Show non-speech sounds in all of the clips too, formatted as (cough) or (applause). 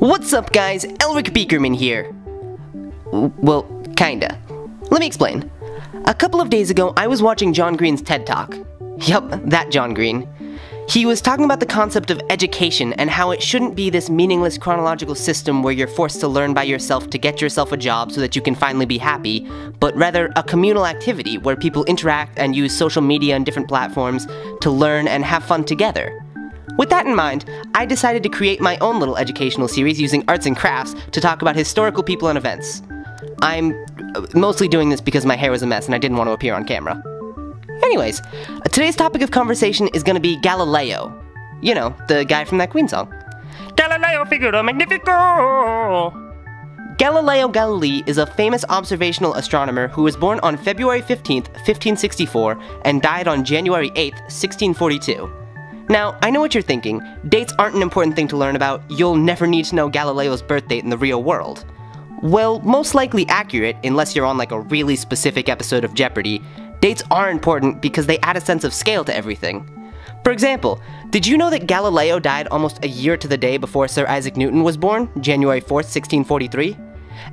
What's up guys, Elric Beakerman here. Well, kinda. Let me explain. A couple of days ago, I was watching John Green's TED Talk. Yup, that John Green. He was talking about the concept of education and how it shouldn't be this meaningless chronological system where you're forced to learn by yourself to get yourself a job so that you can finally be happy, but rather a communal activity where people interact and use social media and different platforms to learn and have fun together. With that in mind, I decided to create my own little educational series using arts and crafts to talk about historical people and events. I'm uh, mostly doing this because my hair was a mess and I didn't want to appear on camera. Anyways, today's topic of conversation is going to be Galileo. You know, the guy from that Queen song. Galileo Figaro Magnifico! Galileo Galilei is a famous observational astronomer who was born on February 15th, 1564, and died on January 8th, 1642. Now, I know what you're thinking. Dates aren't an important thing to learn about. You'll never need to know Galileo's birth date in the real world. Well, most likely accurate, unless you're on like a really specific episode of Jeopardy. Dates are important because they add a sense of scale to everything. For example, did you know that Galileo died almost a year to the day before Sir Isaac Newton was born, January 4th, 1643?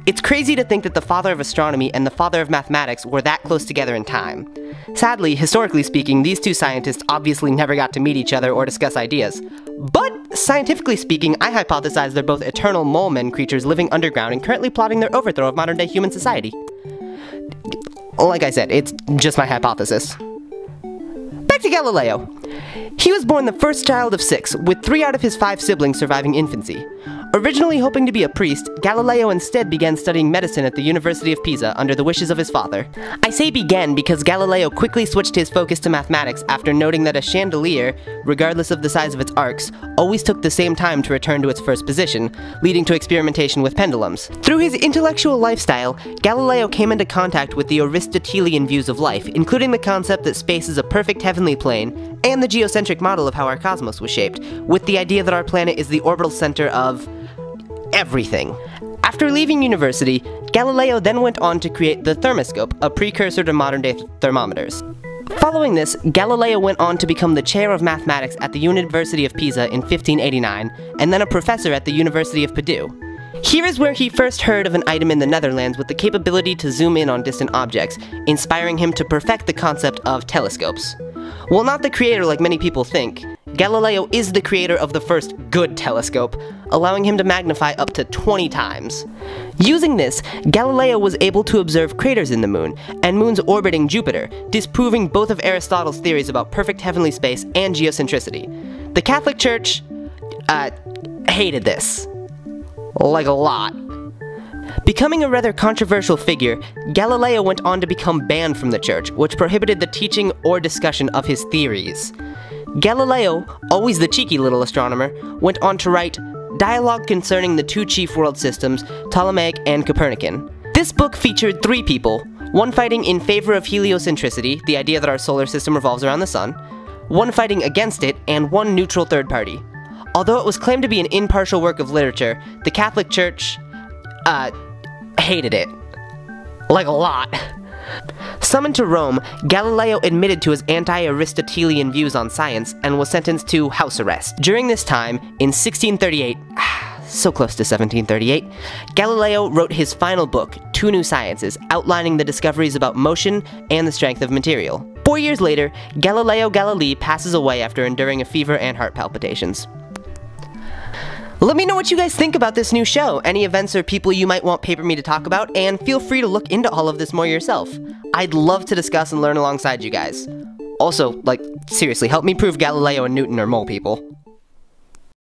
It's crazy to think that the father of astronomy and the father of mathematics were that close together in time. Sadly, historically speaking, these two scientists obviously never got to meet each other or discuss ideas. But, scientifically speaking, I hypothesize they're both eternal mole men creatures living underground and currently plotting their overthrow of modern day human society. Like I said, it's just my hypothesis. Back to Galileo. He was born the first child of six, with three out of his five siblings surviving infancy. Originally hoping to be a priest, Galileo instead began studying medicine at the University of Pisa under the wishes of his father. I say began because Galileo quickly switched his focus to mathematics after noting that a chandelier, regardless of the size of its arcs, always took the same time to return to its first position, leading to experimentation with pendulums. Through his intellectual lifestyle, Galileo came into contact with the Aristotelian views of life, including the concept that space is a perfect heavenly plane, and the geocentric model of how our cosmos was shaped, with the idea that our planet is the orbital center of everything. After leaving university, Galileo then went on to create the thermoscope, a precursor to modern day thermometers. Following this, Galileo went on to become the chair of mathematics at the University of Pisa in 1589, and then a professor at the University of Padua. Here is where he first heard of an item in the Netherlands with the capability to zoom in on distant objects, inspiring him to perfect the concept of telescopes. While not the creator like many people think, Galileo is the creator of the first good telescope, allowing him to magnify up to 20 times. Using this, Galileo was able to observe craters in the moon, and moons orbiting Jupiter, disproving both of Aristotle's theories about perfect heavenly space and geocentricity. The Catholic Church, uh, hated this. Like a lot. Becoming a rather controversial figure, Galileo went on to become banned from the church, which prohibited the teaching or discussion of his theories. Galileo, always the cheeky little astronomer, went on to write Dialogue Concerning the Two Chief World Systems, Ptolemaic and Copernican. This book featured three people, one fighting in favor of heliocentricity, the idea that our solar system revolves around the sun, one fighting against it, and one neutral third party. Although it was claimed to be an impartial work of literature, the Catholic Church, uh, hated it. Like a lot. Summoned to Rome, Galileo admitted to his anti-Aristotelian views on science and was sentenced to house arrest. During this time, in 1638, (sighs) so close to 1738, Galileo wrote his final book, Two New Sciences, outlining the discoveries about motion and the strength of material. Four years later, Galileo Galilei passes away after enduring a fever and heart palpitations. Let me know what you guys think about this new show, any events or people you might want Paper Me to talk about, and feel free to look into all of this more yourself. I'd love to discuss and learn alongside you guys. Also, like, seriously, help me prove Galileo and Newton are mole people.